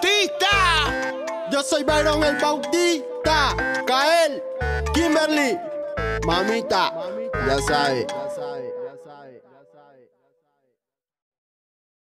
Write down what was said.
Bautista. Yo soy Byron el Bautista. Kael, Kimberly, mamita, ya sabe.